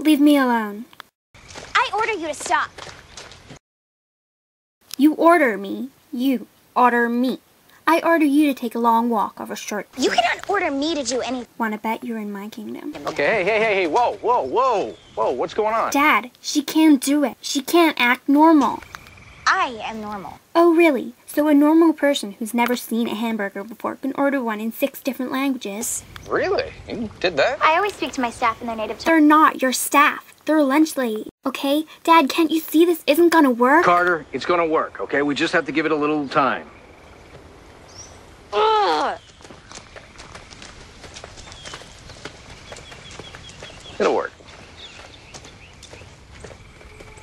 Leave me alone. I order you to stop. You order me. You order me. I order you to take a long walk over short. You cannot order me to do anything. Wanna bet you're in my kingdom? Okay, hey, hey, hey, hey, whoa, whoa, whoa, whoa, what's going on? Dad, she can't do it. She can't act normal. I am normal. Oh, really? So a normal person who's never seen a hamburger before can order one in six different languages? Really? You did that? I always speak to my staff in their native tongue. They're not your staff. They're a lunch lady. Okay? Dad, can't you see this isn't gonna work? Carter, it's gonna work, okay? We just have to give it a little time. It'll work.